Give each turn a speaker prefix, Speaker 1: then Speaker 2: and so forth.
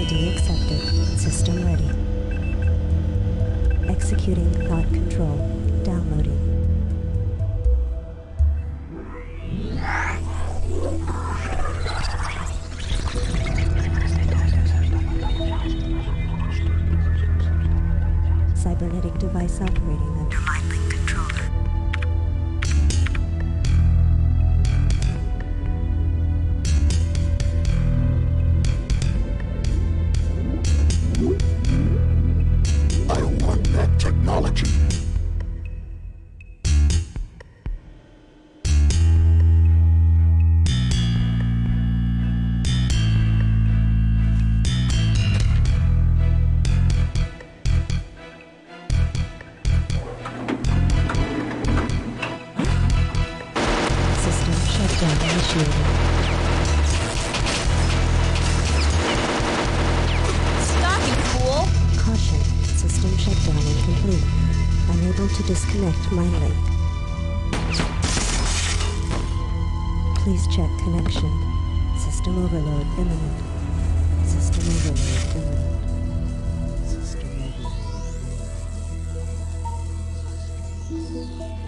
Speaker 1: ID accepted. System ready. Executing thought control. Downloading. Cybernetic device operating System initiated.
Speaker 2: Fool!
Speaker 1: Caution. System shutdown incomplete. Unable to disconnect my link. Please check connection. System overload imminent. System overload imminent. System overload.